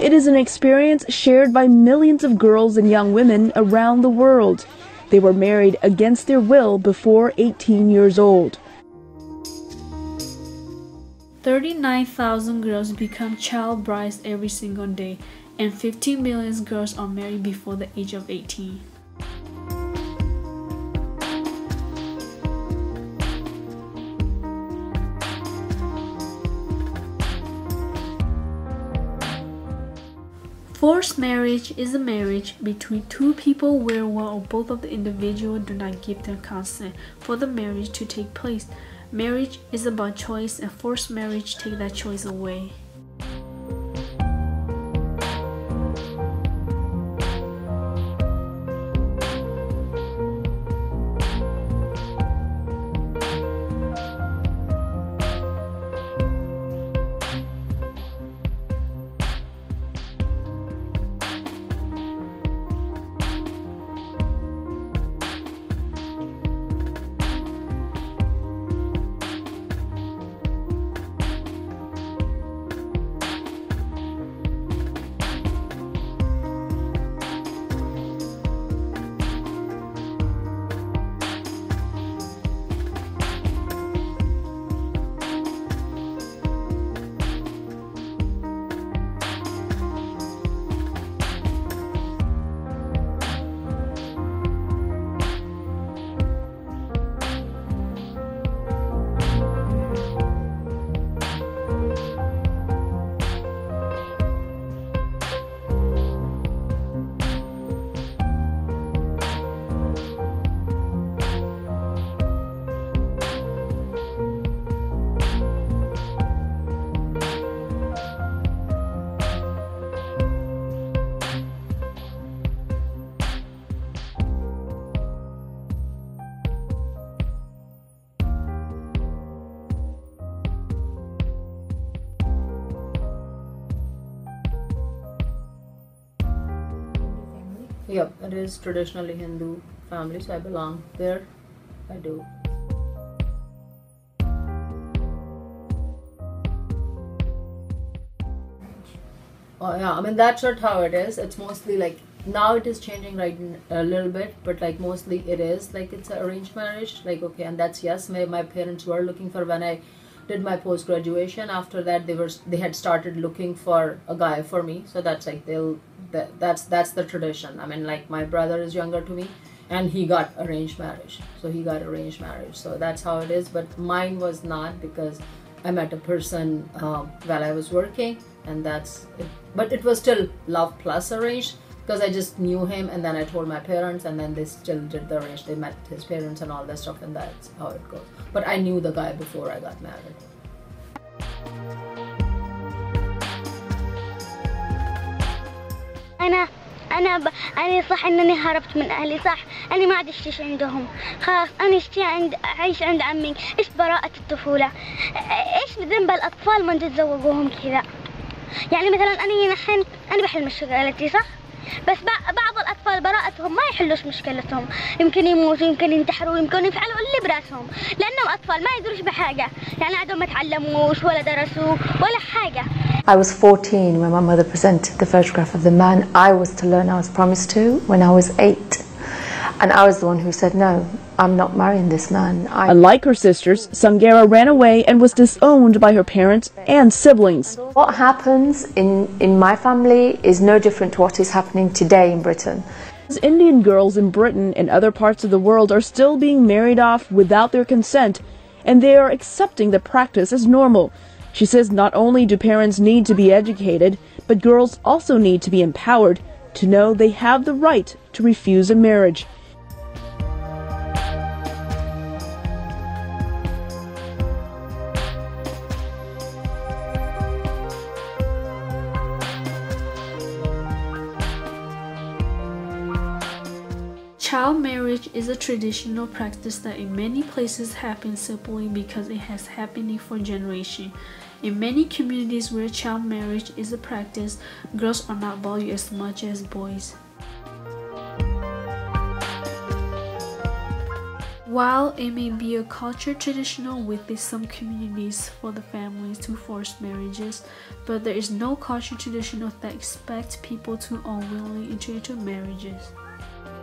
It is an experience shared by millions of girls and young women around the world. They were married against their will before 18 years old. 39,000 girls become child brides every single day, and 15 million girls are married before the age of 18. Forced marriage is a marriage between two people where one or both of the individuals do not give their consent for the marriage to take place. Marriage is about choice and forced marriage take that choice away. Yep, it is traditionally Hindu family, so I belong there. I do. Oh yeah, I mean that's not how it is. It's mostly like now it is changing right a little bit, but like mostly it is like it's an arranged marriage. Like okay, and that's yes, my my parents were looking for when I did my post graduation. After that, they were they had started looking for a guy for me. So that's like they'll that, that's that's the tradition. I mean, like my brother is younger to me, and he got arranged marriage. So he got arranged marriage. So that's how it is. But mine was not because I met a person um, while I was working, and that's it. But it was still love plus arranged because I just knew him, and then I told my parents, and then they still did the arrange. They met his parents and all that stuff, and that's how it goes. But I knew the guy before I got married. انا انا ب... انا صح انني هربت من اهلي صح انا ما عاد اشتيش عندهم خلاص انا اشتي عند اعيش عند عمي ايش براءة الطفولة ايش ذنب الاطفال من تتزوجوهم كذا يعني مثلا انا الحين انا بحل مشكلتي صح بس بع- بعض الأطفال براءتهم ما يحلوش مشكلتهم. يمكن يموتوا يمكن ينتحروا يمكن يفعلوا اللي برأسهم. لأنهم أطفال ما يدروش بحاجة. يعني عندهم ما تعلموش ولا درسوا ولا حاجة. I was 14 when my mother presented the photograph of the man I was to learn I was promised to when I was eight. And I was the one who said, No, I'm not marrying this man. I Unlike her sisters, Sanghera ran away and was disowned by her parents and siblings. What happens in, in my family is no different to what is happening today in Britain. Indian girls in Britain and other parts of the world are still being married off without their consent, and they are accepting the practice as normal. She says not only do parents need to be educated, but girls also need to be empowered to know they have the right to refuse a marriage. Child marriage is a traditional practice that in many places happens simply because it has happened for generations. In many communities where child marriage is a practice, girls are not valued as much as boys. While it may be a culture traditional within some communities for the families to force marriages, but there is no culture traditional that expects people to unwillingly enter into marriages.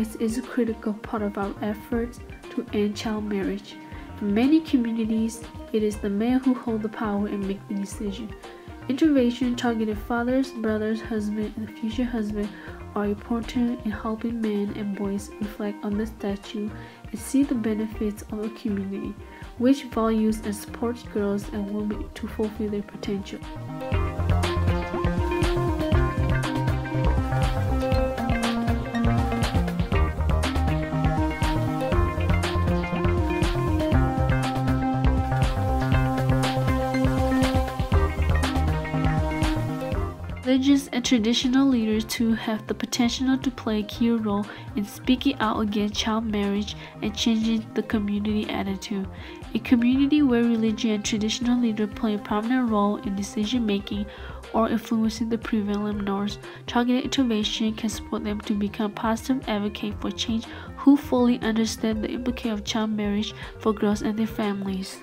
men is a critical part of our efforts to end child marriage. In many communities, it is the men who hold the power and make the decision. Intervention targeting fathers, brothers, husband, and future husband are important in helping men and boys reflect on the statute and see the benefits of a community, which values and supports girls and women to fulfill their potential. Religious and traditional leaders too have the potential to play a key role in speaking out against child marriage and changing the community attitude. A community where religion and traditional leaders play a prominent role in decision making or influencing the prevailing norms, targeted intervention can support them to become positive advocates for change who fully understand the implication of child marriage for girls and their families.